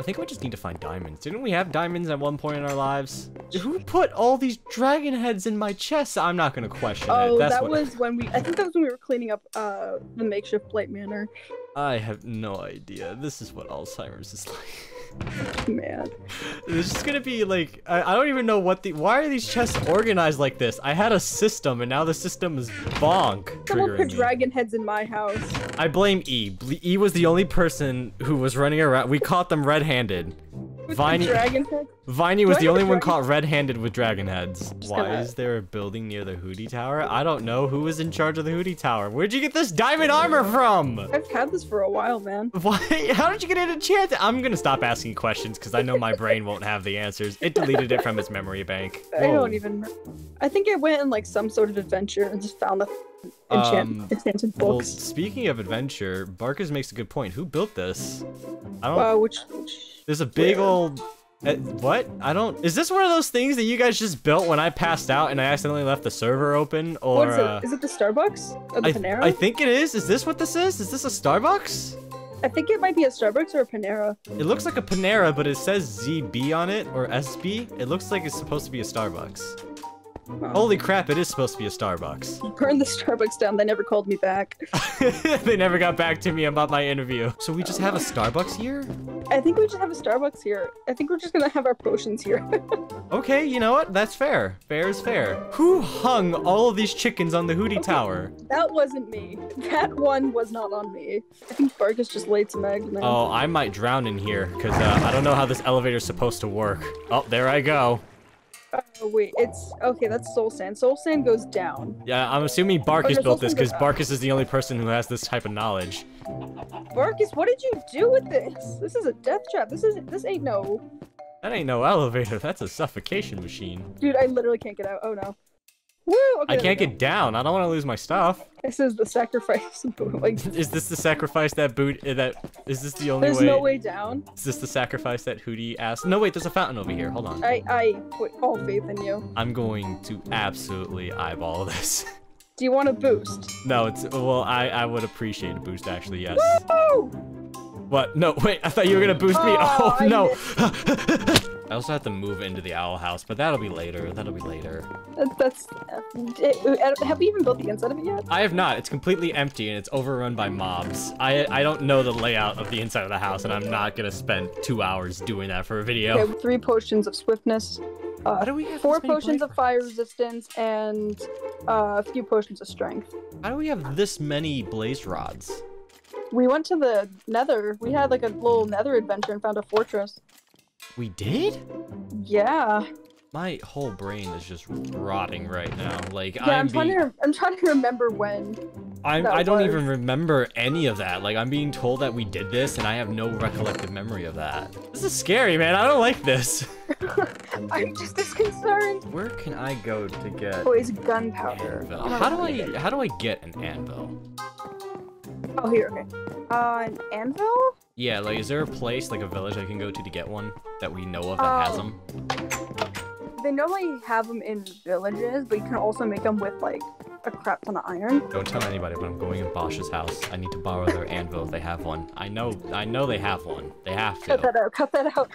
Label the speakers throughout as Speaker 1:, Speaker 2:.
Speaker 1: I think we just need to find diamonds. Didn't we have diamonds at one point in our lives? Who put all these dragon heads in my chest? I'm not gonna question
Speaker 2: Oh,
Speaker 1: it. That's
Speaker 2: that
Speaker 1: what
Speaker 2: was when we. I think that was when we were cleaning up uh the makeshift blight manor.
Speaker 1: I have no idea. This is what Alzheimer's is like.
Speaker 2: Man,
Speaker 1: This is gonna be like I, I don't even know what the why are these chests organized like this? I had a system and now the system is bonk.
Speaker 2: someone put
Speaker 1: me.
Speaker 2: dragon heads in my house.
Speaker 1: I blame E. E was the only person who was running around. We caught them red-handed.
Speaker 2: With
Speaker 1: Viney,
Speaker 2: dragon head.
Speaker 1: Viney was the only one caught red-handed with dragon heads.
Speaker 2: Just
Speaker 1: Why
Speaker 2: gonna-
Speaker 1: is there a building near the Hooty Tower? I don't know. Who is in charge of the Hooty Tower? Where'd you get this diamond armor from?
Speaker 2: I've had this for a while, man.
Speaker 1: Why? How did you get it enchanted? I'm gonna stop asking questions because I know my brain won't have the answers. It deleted it from its memory bank.
Speaker 2: I don't even. I think I went in like some sort of adventure and just found the enchant-
Speaker 1: Um,
Speaker 2: enchanted
Speaker 1: Well,
Speaker 2: books.
Speaker 1: speaking of adventure, Barcus makes a good point. Who built this? I don't.
Speaker 2: Wow, which, which
Speaker 1: There's a big old. Uh, what? I don't. Is this one of those things that you guys just built when I passed out and I accidentally left the server open? Or
Speaker 2: what is it?
Speaker 1: uh,
Speaker 2: Is it the Starbucks or the
Speaker 1: I,
Speaker 2: Panera?
Speaker 1: I think it is. Is this what this is? Is this a Starbucks?
Speaker 2: I think it might be a Starbucks or a Panera.
Speaker 1: It looks like a Panera, but it says ZB on it or SB. It looks like it's supposed to be a Starbucks. Holy crap! It is supposed to be a Starbucks.
Speaker 2: Burn the Starbucks down. They never called me back.
Speaker 1: they never got back to me about my interview. So we just have a Starbucks here?
Speaker 2: I think we just have a Starbucks here. I think we're just gonna have our potions here.
Speaker 1: Okay, you know what? That's fair. Fair is fair. Who hung all of these chickens on the Hooty Tower?
Speaker 2: that wasn't me. That one was not on me. I think Barcus just laid some eggs.
Speaker 1: Oh, I might drown in here because uh, I don't know how this elevator's supposed to work. Oh, there I go.
Speaker 2: Oh, wait, it's okay. That's Soul Sand. Soul Sand goes down.
Speaker 1: Yeah, I'm assuming oh, Barcus
Speaker 2: there's
Speaker 1: built this because Barcus is the only person who has this type of knowledge.
Speaker 2: Barcus, what did you do with this? This is a death trap. This is this ain't no.
Speaker 1: That ain't no elevator. That's a suffocation machine.
Speaker 2: Dude, I literally can't get out. Oh no. Woo! Okay,
Speaker 1: I can't get down. I don't want to lose my stuff.
Speaker 2: This is the sacrifice. like,
Speaker 1: Is this the sacrifice that boot? uh, That is this the only
Speaker 2: there's
Speaker 1: way?
Speaker 2: There's no way down.
Speaker 1: Is this the sacrifice that Hooty asked? No, wait. There's a fountain over here. Hold on.
Speaker 2: I I put all faith in you.
Speaker 1: I'm going to absolutely eyeball this.
Speaker 2: Do you want a boost?
Speaker 1: no, it's well. I I would appreciate a boost actually. Yes.
Speaker 2: Woo!
Speaker 1: What? No, wait. I thought you were gonna boost me.
Speaker 2: Oh,
Speaker 1: Oh no. I also have to move into the owl house, but that'll be later. That'll be later.
Speaker 2: That, that's. Uh, have we even built the inside of it yet?
Speaker 1: I have not. It's completely empty and it's overrun by mobs. I I don't know the layout of the inside of the house, and I'm not gonna spend two hours doing that for a video.
Speaker 2: Okay, three potions of swiftness, uh,
Speaker 1: do we have
Speaker 2: four potions of fire resistance, and uh, a few potions of strength.
Speaker 1: How do we have this many blaze rods?
Speaker 2: We went to the Nether. We had like a little Nether adventure and found a fortress.
Speaker 1: We did?
Speaker 2: Yeah.
Speaker 1: My whole brain is just rotting right now. Like
Speaker 2: Yeah,
Speaker 1: I'm,
Speaker 2: I'm, trying to. I'm trying to remember when.
Speaker 1: I'm I don't
Speaker 2: was.
Speaker 1: even remember any of that. Like I'm being told that we did this, and I have no recollective memory of that. This is scary, man. I don't like this.
Speaker 2: I'm just as concerned.
Speaker 1: Where can I go to get
Speaker 2: Oh, it's gunpowder.
Speaker 1: anvil?
Speaker 2: I'm not
Speaker 1: How do I how do I get an anvil?
Speaker 2: Oh, here. Okay. Uh, an anvil?
Speaker 1: Yeah, like is there a place like a village I can go to to get one that we know of that has
Speaker 2: Oh.
Speaker 1: them?
Speaker 2: They normally have them in villages, but you can also make them with like a crap ton of iron.
Speaker 1: Don't tell anybody, but I'm going in Boscha's house. I need to borrow their anvil if they have one. I know I know they have one. They have to.
Speaker 2: Cut that out. Cut that out.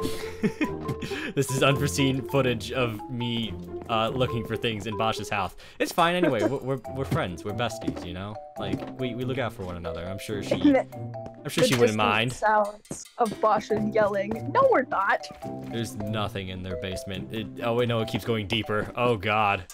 Speaker 1: this is unforeseen footage of me uh, looking for things in Boscha's house. It's fine anyway. we're, we're, we're friends. We're besties, you know. Like we, we look out for one another. I'm sure she I'm sure
Speaker 2: the
Speaker 1: she wouldn't mind.
Speaker 2: Sounds of Bosch yelling. No, we're not.
Speaker 1: There's nothing in their basement. It, oh wait, no, it keeps going deeper. Oh god.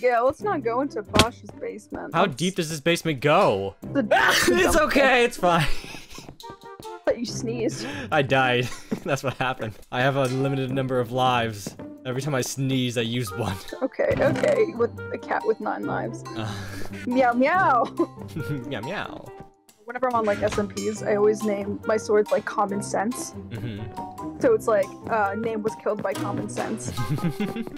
Speaker 2: Yeah, let's not go into Boscha's basement.
Speaker 1: How
Speaker 2: That's
Speaker 1: deep does this basement go? it's okay. It's fine.
Speaker 2: that you sneezed.
Speaker 1: I died. That's what happened. I have a limited number of lives. Every time I sneeze, I use one.
Speaker 2: Okay, okay, with a cat with nine lives.
Speaker 1: Uh,
Speaker 2: Meow meow.
Speaker 1: meow meow.
Speaker 2: Whenever I'm on like SMPs, I always name my swords like common sense.
Speaker 1: hmm
Speaker 2: So it's like uh, name was killed by common sense.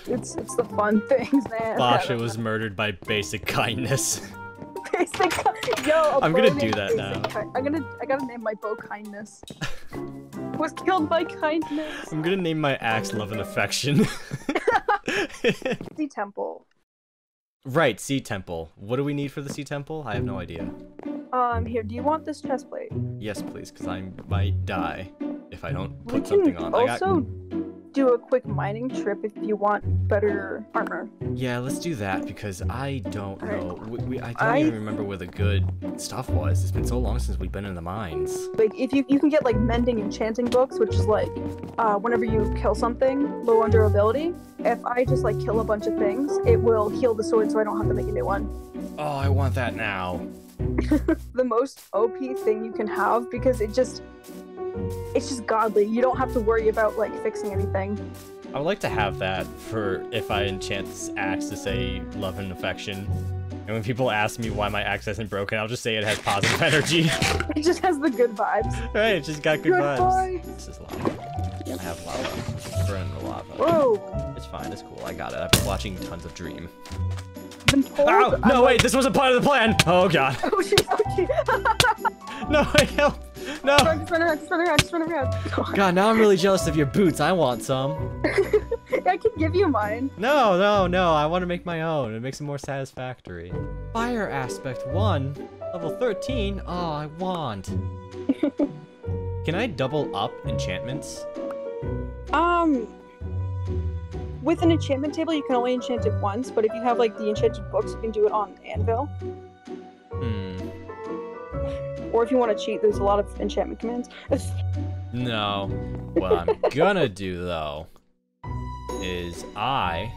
Speaker 2: it's it's the fun things, man.
Speaker 1: Boscha was murdered by basic kindness.
Speaker 2: Basic, yo,
Speaker 1: I'm gonna do that now.
Speaker 2: Ki- I'm gonna I gotta name my bow kindness. was killed by kindness.
Speaker 1: I'm gonna name my axe love and affection.
Speaker 2: The temple.
Speaker 1: right, Sea Temple. What do we need for the Sea Temple? I have no idea.
Speaker 2: Um, here. Do you want this chest plate?
Speaker 1: Yes, please, because I might die if I don't put something on. I got-
Speaker 2: also do a quick mining trip if you want better armor.
Speaker 1: Yeah, let's do that because I don't
Speaker 2: Alright.
Speaker 1: know. We, we, I don't
Speaker 2: I-
Speaker 1: even remember where the good stuff was. It's been so long since we've been in the mines.
Speaker 2: Like if you you can get like mending and enchanting books, which is like uh, whenever you kill something low on durability. If I just like kill a bunch of things, it will heal the sword, so I don't have to make a new one.
Speaker 1: Oh, I want that now.
Speaker 2: The most OP thing you can have because it just it's just godly. You don't have to worry about like fixing anything.
Speaker 1: I would like to have that for if I enchant this axe to say love and affection. And when people ask me why my axe isn't broken, I'll just say it has positive energy.
Speaker 2: It just has the good vibes.
Speaker 1: right, it's just got good,
Speaker 2: Good
Speaker 1: vibes.
Speaker 2: vibes.
Speaker 1: This is lava. I have lava. Burn the lava.
Speaker 2: Whoa.
Speaker 1: It's fine, it's cool. I got it. I've been watching tons of Dream.
Speaker 2: I've been told.
Speaker 1: Ow!
Speaker 2: I'm
Speaker 1: No,
Speaker 2: like-
Speaker 1: wait, this wasn't part of the plan! Oh god.
Speaker 2: Oh shit! Oh shit!
Speaker 1: No, wait, help! No!
Speaker 2: Just run around, just run around, just run around.
Speaker 1: God, now I'm really jealous of your boots. I want some.
Speaker 2: I can give you mine.
Speaker 1: No, no, no. I want to make my own. It makes it more satisfactory. Fire aspect 1, level 13. Oh, I want. Can I double up enchantments?
Speaker 2: Um, with an enchantment table, you can only enchant it once, but if you have like the enchanted books, you can do it on Anvil.
Speaker 1: Hmm.
Speaker 2: Or if you want to cheat, there's a lot of enchantment commands.
Speaker 1: No. What I'm gonna do though is I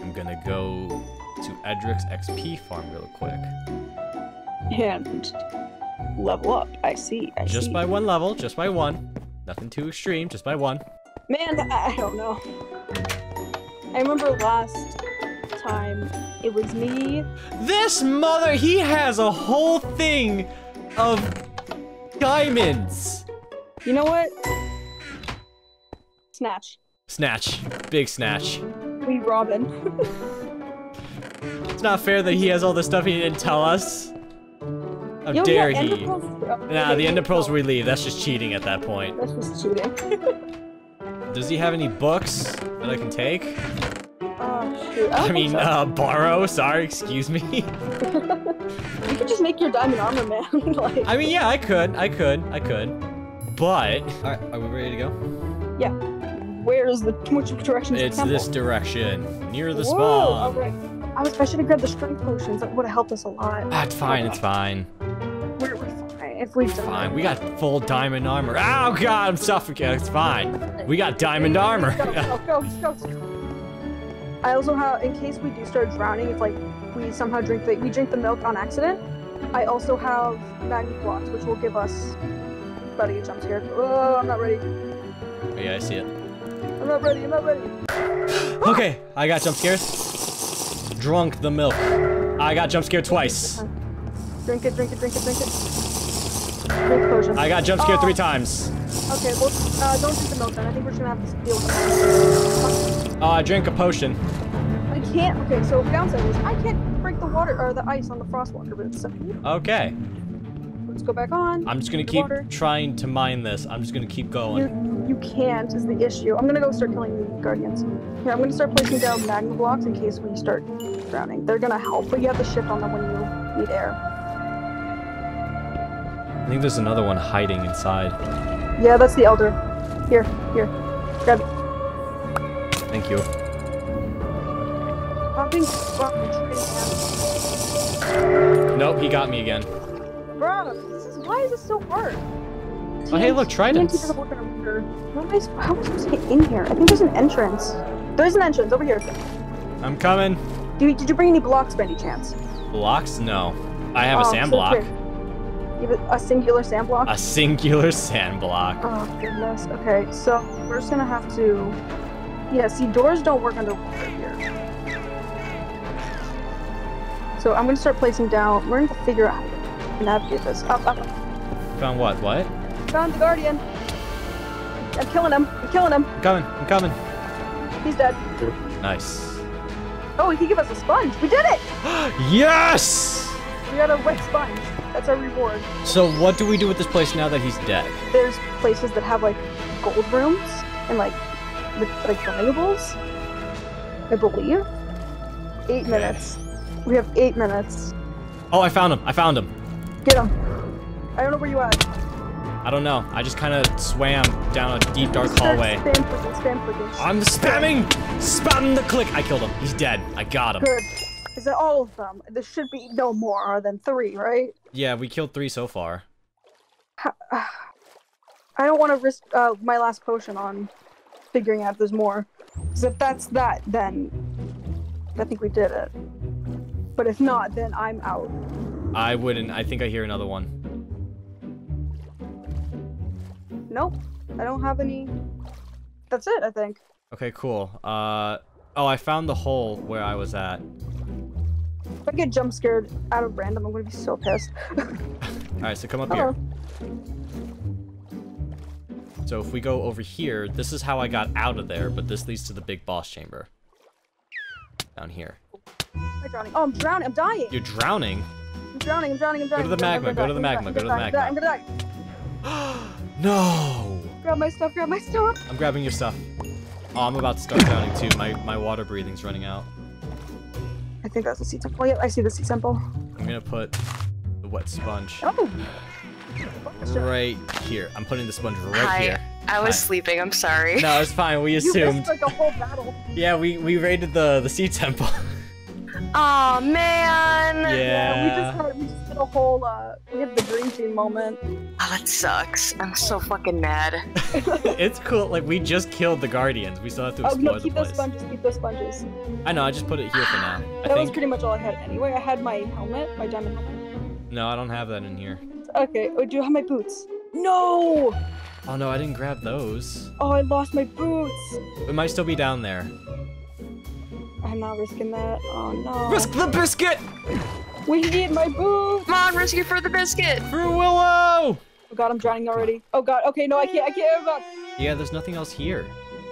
Speaker 1: am gonna go to Edric's XP farm real quick.
Speaker 2: and level up. I see. I
Speaker 1: Just
Speaker 2: see.
Speaker 1: by one level, just by one. Nothing too extreme, just by one.
Speaker 2: Man, I I don't know. I remember last time it was me.
Speaker 1: This mother, he has a whole thing of diamonds.
Speaker 2: You know what? Snatch.
Speaker 1: Snatch. Big snatch.
Speaker 2: We Robin.
Speaker 1: It's not fair that he has all the stuff he didn't tell us. How
Speaker 2: Yo,
Speaker 1: dare
Speaker 2: yeah,
Speaker 1: he?
Speaker 2: Pearls- oh,
Speaker 1: Nah, the Ender Pearls we leave. That's just cheating at that point.
Speaker 2: That's just cheating.
Speaker 1: Does he have any books that I can take?
Speaker 2: oh shoot.
Speaker 1: I
Speaker 2: don't
Speaker 1: mean,
Speaker 2: so.
Speaker 1: uh, borrow. Sorry, excuse me.
Speaker 2: you could just make your diamond armor, man. like,
Speaker 1: I mean, yeah, I could, I could, I could. But, all right, are we ready to go? Yeah.
Speaker 2: Where is the which direction is
Speaker 1: It's
Speaker 2: the
Speaker 1: this direction, near the
Speaker 2: Whoa,
Speaker 1: spawn.
Speaker 2: alright. I was. I should have grabbed the strength potions. That would have helped us a lot.
Speaker 1: Ah, it's fine, it's fine.
Speaker 2: We're, we're fine if we've
Speaker 1: Fine, we got full diamond armor. Oh god, I'm suffocating. It's fine. We got diamond armor.
Speaker 2: Go, go, go, go. I also have, in case we do start drowning, if like we somehow drink the we drink the milk on accident. I also have magma blocks, which will give us. About to get jump scared. Oh, I'm not ready.
Speaker 1: Oh, yeah, I see it.
Speaker 2: I'm not ready. I'm not ready.
Speaker 1: Okay, I got jump scared. Drunk the milk. I got jump scared twice.
Speaker 2: Drink it, drink it, drink it, drink it. Drink.
Speaker 1: I got jump scared
Speaker 2: Oh.
Speaker 1: three times.
Speaker 2: Okay, well, uh, don't drink the milk then. I think we're just gonna have to deal with it.
Speaker 1: Oh, I drank a potion.
Speaker 2: I can't. Okay, so downside is I can't break the water or the ice on the frostwalker boots. So
Speaker 1: Okay.
Speaker 2: let's go back on.
Speaker 1: I'm just gonna keep
Speaker 2: water.
Speaker 1: trying to mine this. I'm just gonna keep going.
Speaker 2: You you can't is the issue. I'm gonna go start killing the guardians. Here, I'm gonna start placing down magma blocks in case we start drowning. They're gonna help, but you have to shift on them when you need air.
Speaker 1: I think there's another one hiding inside.
Speaker 2: Yeah, that's the elder. Here, here, grab it.
Speaker 1: Thank you. Nope, he got me again.
Speaker 2: Bro, this is why is this so hard?
Speaker 1: Oh, hey, look, tridents.
Speaker 2: TNT doesn't work on a router. How am I, sp- how am I supposed to get in here? I think there's an entrance. There's an entrance over here.
Speaker 1: I'm coming.
Speaker 2: Do you, did you bring any blocks by any chance?
Speaker 1: Blocks? No. I have a
Speaker 2: Oh,
Speaker 1: sand
Speaker 2: so
Speaker 1: block.
Speaker 2: here. Have a, a singular sand block?
Speaker 1: A singular sand block.
Speaker 2: Oh goodness. Okay, so we're just gonna have to. Yeah, see, doors don't work underwater here. So I'm gonna start placing down. We're gonna figure out how to navigate this. Up, up, up.
Speaker 1: Found what? What?
Speaker 2: Found the guardian. I'm killing him. I'm killing him.
Speaker 1: I'm coming. I'm coming.
Speaker 2: He's dead.
Speaker 1: Nice.
Speaker 2: Oh, he gave us a sponge. We did it.
Speaker 1: yes!
Speaker 2: We got a wet sponge. That's our reward.
Speaker 1: So what do we do with this place now that he's dead?
Speaker 2: There's places that have like gold rooms and like with like valuables. I believe. Eight
Speaker 1: Okay.
Speaker 2: minutes. We have eight minutes.
Speaker 1: Oh, I found him. I found him.
Speaker 2: Get him. I don't know where you at.
Speaker 1: I don't know. I just kind of swam down a deep, dark hallway.
Speaker 2: Spam clicking, spam clicking.
Speaker 1: I'm spamming! Spamming the click! I killed him. He's dead. I got him.
Speaker 2: Good. Is that all of them? There should be no more than three, right?
Speaker 1: Yeah, we killed three so far.
Speaker 2: I don't want to risk uh, my last potion on figuring out if there's more. Because if that's that, then I think we did it. But if not, then I'm out.
Speaker 1: I wouldn't. I think I hear another one.
Speaker 2: Nope. I don't have any. That's it, I think.
Speaker 1: Okay, cool. Uh, oh, I found the hole where I was at.
Speaker 2: If I get jump scared out of random, I'm gonna be so pissed.
Speaker 1: Alright, so come up
Speaker 2: Hello.
Speaker 1: here. So if we go over here, this is how I got out of there, but this leads to the big boss chamber. Down here.
Speaker 2: I'm drowning? Oh, I'm drowning. I'm dying.
Speaker 1: You're drowning?
Speaker 2: I'm drowning. I'm drowning. I'm drowning.
Speaker 1: Go to the magma, go to the magma, go to the
Speaker 2: die, I'm gonna die, I'm gonna die.
Speaker 1: No!
Speaker 2: Grab my stuff. Grab my stuff.
Speaker 1: I'm grabbing your stuff. Oh, I'm about to start drowning too. My my water breathing's running out.
Speaker 2: I think that's the sea temple. Yep, I see the sea temple.
Speaker 1: I'm gonna put the wet sponge
Speaker 2: Oh.
Speaker 1: right here. I'm putting the sponge right
Speaker 3: Hi.
Speaker 1: here.
Speaker 3: I was
Speaker 1: Hi.
Speaker 3: sleeping. I'm sorry.
Speaker 1: No, it's fine. We
Speaker 2: You
Speaker 1: assumed.
Speaker 2: missed like a whole battle.
Speaker 1: Yeah, we we raided the the sea temple.
Speaker 3: Oh man.
Speaker 1: yeah.
Speaker 2: we just had we just did a whole uh we had the dream team moment.
Speaker 3: Oh, that sucks. I'm so fucking mad.
Speaker 1: it's cool. Like we just killed the guardians. We still have to
Speaker 2: Oh
Speaker 1: explore
Speaker 2: no,
Speaker 1: the
Speaker 2: keep those
Speaker 1: place.
Speaker 2: sponges, keep those sponges.
Speaker 1: I know. I just put it here for now. I
Speaker 2: That was pretty much all I had anyway. I had my helmet, my diamond helmet.
Speaker 1: No, I don't have that in here.
Speaker 2: Okay, oh, do you have my boots? No!
Speaker 1: Oh no, I didn't grab those.
Speaker 2: Oh, I lost my boots.
Speaker 1: It might still be down there.
Speaker 2: I'm not risking that. Oh no.
Speaker 1: Risk the biscuit
Speaker 2: We need my boots.
Speaker 3: Come on, risk it for the biscuit.
Speaker 1: for Willow.
Speaker 2: Oh god, I'm drowning already. Oh god. Okay, no, I can't. I can't. Oh god.
Speaker 1: Yeah, there's nothing else here.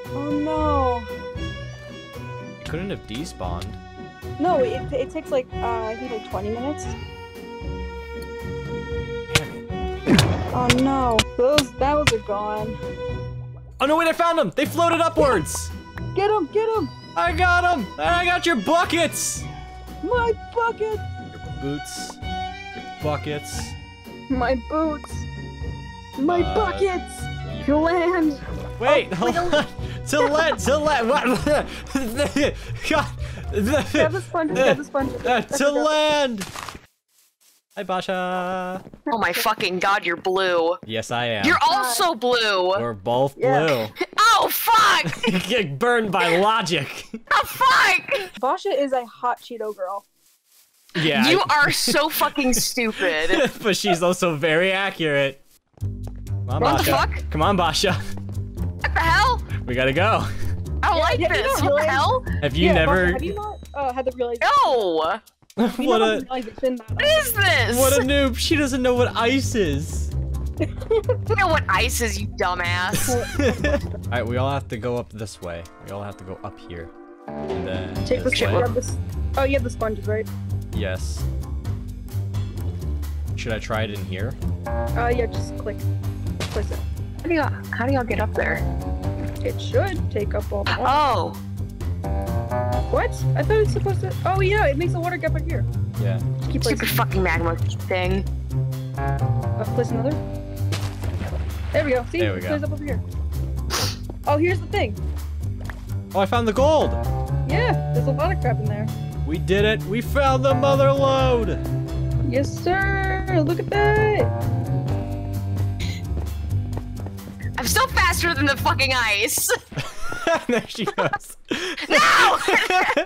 Speaker 2: Oh no.
Speaker 1: It couldn't have despawned.
Speaker 2: No, it, it takes like uh, I think like 20 minutes. Oh no, those those are gone.
Speaker 1: Oh no, wait! I found them. They floated upwards.
Speaker 2: Get them, get them!
Speaker 1: I got them. And I got your buckets.
Speaker 2: My bucket,
Speaker 1: Your boots. Buckets.
Speaker 2: my boots, my
Speaker 1: Uh,
Speaker 2: buckets. To land.
Speaker 1: Wait,
Speaker 2: Oh,
Speaker 1: hold
Speaker 2: wait,
Speaker 1: on. To let, to let, what? God.
Speaker 2: Grab the sponges, grab the sponges.
Speaker 1: Uh, to land. Hi, Boscha.
Speaker 3: Oh my fucking god, you're blue.
Speaker 1: Yes, I am.
Speaker 3: You're also blue.
Speaker 1: We're both
Speaker 2: Yeah.
Speaker 1: blue.
Speaker 3: Oh fuck!
Speaker 1: Get burned by logic.
Speaker 3: oh fuck!
Speaker 2: Boscha is a hot Cheeto girl.
Speaker 1: Yeah.
Speaker 3: You
Speaker 1: I-
Speaker 3: are so fucking stupid.
Speaker 1: but she's also very accurate. Come on,
Speaker 3: What the fuck?
Speaker 1: Come on, Boscha.
Speaker 3: What the hell?
Speaker 1: We gotta go.
Speaker 3: I don't like
Speaker 2: yeah, you
Speaker 3: this.
Speaker 2: know,
Speaker 3: What the
Speaker 2: really-
Speaker 3: hell?
Speaker 1: Have you
Speaker 2: yeah,
Speaker 1: never?
Speaker 2: Have you not uh, had the realization?
Speaker 3: No!
Speaker 1: what a
Speaker 2: realization that,
Speaker 3: What is this?
Speaker 1: what a noob. She doesn't know what ice is.
Speaker 3: You know what ice is, you dumbass.
Speaker 1: all right, we all have to go up this way. We all have to go up here. And then
Speaker 2: Take the
Speaker 1: this
Speaker 2: shit.
Speaker 1: way.
Speaker 2: Grab this. Oh, you have the sponges, right?
Speaker 1: Yes. Should I try it in here?
Speaker 2: Uh, yeah, just click. Place it.
Speaker 3: How do y'all, how do y'all get up there?
Speaker 2: It should take up all the water.
Speaker 3: Oh,
Speaker 2: What? I thought it's supposed to. Oh yeah, it makes the water get up here.
Speaker 1: Yeah.
Speaker 2: Just keep
Speaker 3: stupid
Speaker 2: placing.
Speaker 3: fucking magma thing.
Speaker 2: Uh, place another. There we go. See,
Speaker 1: There we
Speaker 2: it
Speaker 1: go.
Speaker 2: plays up over here. Oh, here's the thing.
Speaker 1: Oh, I found the gold.
Speaker 2: Yeah, there's a lot of crap in there.
Speaker 1: We did it. We found the mother lode.
Speaker 2: Yes, sir. Look at that.
Speaker 3: I'm still faster than the fucking ice.
Speaker 1: there she goes.
Speaker 3: No!